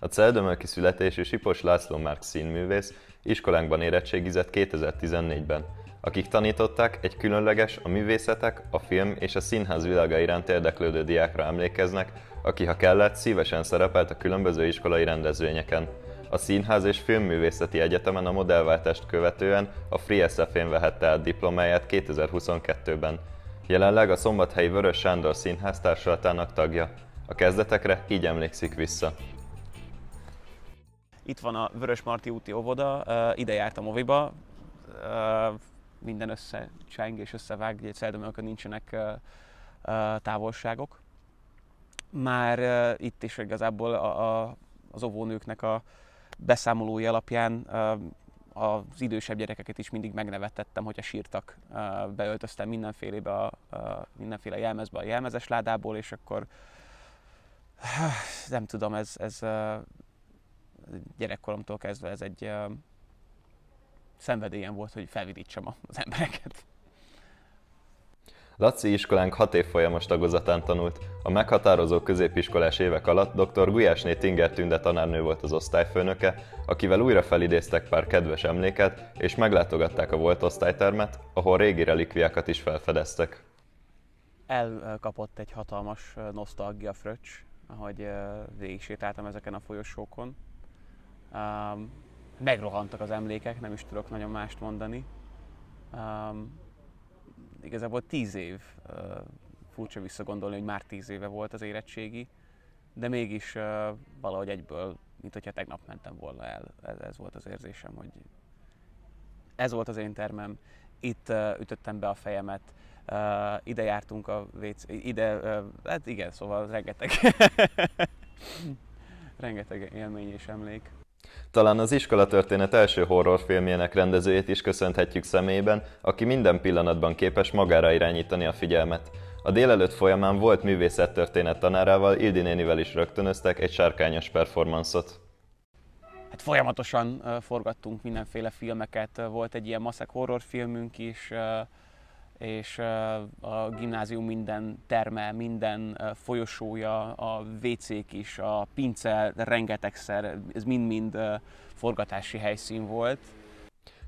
A celdömölki születésű Sipos László Márk színművész iskolánkban érettségizett 2014-ben. Akik tanították, egy különleges, a művészetek, a film és a színház világa iránt érdeklődő diákra emlékeznek, aki ha kellett, szívesen szerepelt a különböző iskolai rendezvényeken. A Színház és Filmművészeti Egyetemen a modellváltást követően a Free SF-én vehette át diplomáját 2022-ben. Jelenleg a Szombathelyi Vörös Sándor Színház társulatának tagja. A kezdetekre így emlékszik vissza. Itt van a Vörös Marti úti óvoda, ide jártam oviba, minden összecseng és összevág, ugye Szeldömölkön nincsenek távolságok. Már itt is igazából a, a, az óvónőknek a beszámolói alapján az idősebb gyerekeket is mindig megnevettettem, hogyha sírtak. Beöltöztem mindenfélébe a, a, mindenféle jelmezbe a jelmezes ládából, és akkor nem tudom, ez, ez gyerekkoromtól kezdve ez egy szenvedélyem volt, hogy felvidítsam az embereket. Laci iskolánk hat év folyamos tagozatán tanult. A meghatározó középiskolás évek alatt dr. Gulyásné Tinger Tünde tanárnő volt az osztályfőnöke, akivel újra felidéztek pár kedves emléket, és meglátogatták a volt osztálytermet, ahol régi relikviákat is felfedeztek. Elkapott egy hatalmas nosztalgia fröccs, ahogy végig sétáltam ezeken a folyosókon. Megrohantak az emlékek, nem is tudok nagyon mást mondani igazából tíz év, furcsa visszagondolni, hogy már tíz éve volt az érettségi, de mégis valahogy egyből, mint hogyha tegnap mentem volna el. Ez, ez volt az érzésem, hogy ez volt az én termem, itt ütöttem be a fejemet, ide jártunk a WC, ide, hát igen, szóval rengeteg, rengeteg élmény és emlék. Talán az iskolatörténet első horrorfilmjének rendezőjét is köszönhetjük személyében, aki minden pillanatban képes magára irányítani a figyelmet. A délelőtt folyamán volt művészettörténet tanárával, Ildi nénivel is rögtönöztek egy sárkányos performanszot. Hát folyamatosan forgattunk mindenféle filmeket, volt egy ilyen maszek horrorfilmünk is, és a gimnázium minden terme, minden folyosója, a WC-k is, a pince rengetegszer, ez mind-mind forgatási helyszín volt.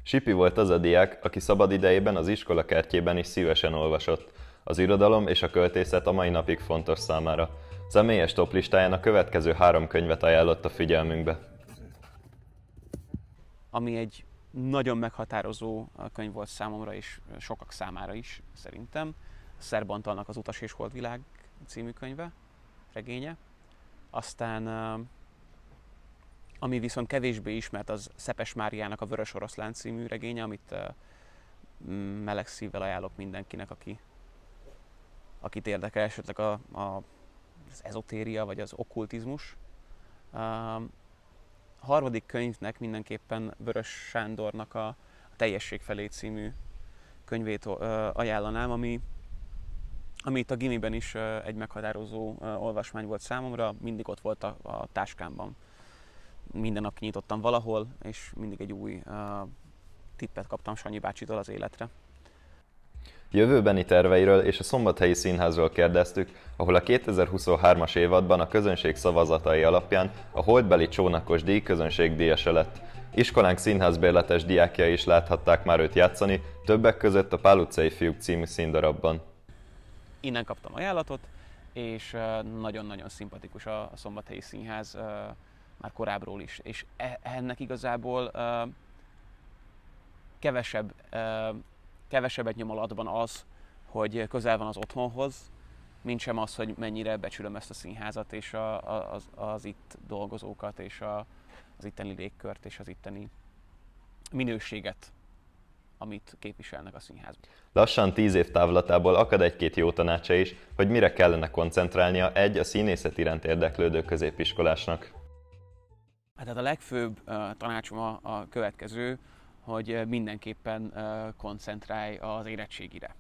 Sipi volt az a diák, aki szabad idejében az iskola kertjében is szívesen olvasott. Az irodalom és a költészet a mai napig fontos számára. Személyes toplistáján a következő három könyvet ajánlott a figyelmünkbe. Ami egy nagyon meghatározó könyv volt számomra, és sokak számára is, szerintem. Szerbantalnak az Utas és Holdvilág című könyve, regénye. Aztán, ami viszont kevésbé ismert, az Szepes Máriának a Vörös Oroszlán című regénye, amit meleg szívvel ajánlok mindenkinek, aki, akit érdekel esetleg a, a, az ezotéria vagy az okkultizmus harmadik könyvnek mindenképpen Vörös Sándornak a, a Teljesség felé című könyvét ajánlanám, ami, ami itt a gimiben is egy meghatározó olvasmány volt számomra, mindig ott volt a, a táskámban. Minden nap kinyitottam valahol, és mindig egy új tippet kaptam Sanyi bácsitól az életre. Jövőbeni terveiről és a Szombathelyi Színházról kérdeztük, ahol a 2023-as évadban a közönség szavazatai alapján a holdbeli csónakos díj közönségdíjasa lett. Iskolánk színházbérletes diákjai is láthatták már őt játszani, többek között a Pál utcai fiúk című színdarabban. Innen kaptam ajánlatot, és nagyon-nagyon szimpatikus a Szombathelyi Színház már korábbról is, és e-, ennek igazából kevesebb kevesebbet nyom alatban az, hogy közel van az otthonhoz, mint sem az, hogy mennyire becsülöm ezt a színházat és a, az, az itt dolgozókat, és a, az itteni légkört, és az itteni minőséget, amit képviselnek a színházban. Lassan tíz év távlatából akad egy-két jó tanácsa is, hogy mire kellene koncentrálnia egy a színészet iránt érdeklődő középiskolásnak. Hát a legfőbb uh, tanácsom a, a következő, hogy mindenképpen koncentrálj az érettségire.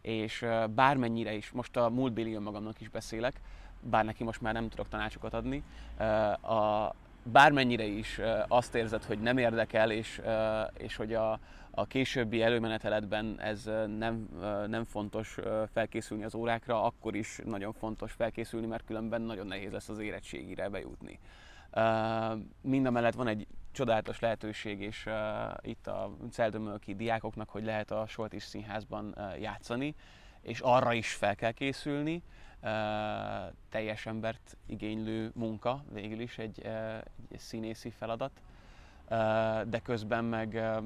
És bármennyire is, most a múltbéli önmagamnak is beszélek, bár neki most már nem tudok tanácsokat adni, a, bármennyire is azt érzed, hogy nem érdekel, és, és hogy a, a későbbi előmeneteletben ez nem, nem fontos felkészülni az órákra, akkor is nagyon fontos felkészülni, mert különben nagyon nehéz lesz az érettségire bejutni. Mind a mellett van egy csodálatos lehetőség, és uh, itt a Celdömölki diákoknak, hogy lehet a Soltis Színházban uh, játszani, és arra is fel kell készülni. Uh, teljes embert igénylő munka, végül is egy, uh, egy színészi feladat, uh, de közben meg uh,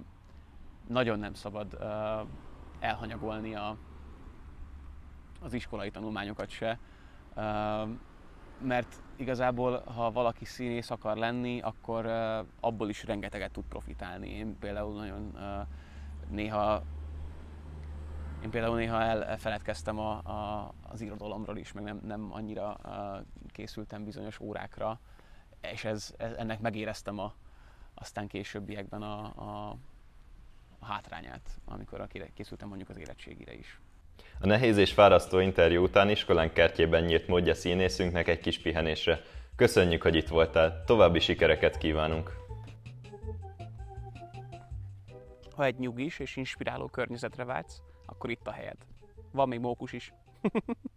nagyon nem szabad uh, elhanyagolni a, az iskolai tanulmányokat se. Uh, mert igazából, ha valaki színész akar lenni, akkor uh, abból is rengeteget tud profitálni. Én például nagyon uh, néha én például néha elfeledkeztem a, a, az irodalomról is, meg nem, nem annyira uh, készültem bizonyos órákra, és ez, ez, ennek megéreztem a, aztán későbbiekben a, a, a hátrányát, amikor készültem mondjuk az érettségire is. A nehéz és fárasztó interjú után iskolánk kertjében nyílt módja színészünknek egy kis pihenésre. Köszönjük, hogy itt voltál, további sikereket kívánunk! Ha egy nyugis és inspiráló környezetre vágysz, akkor itt a helyed. Van még mókus is.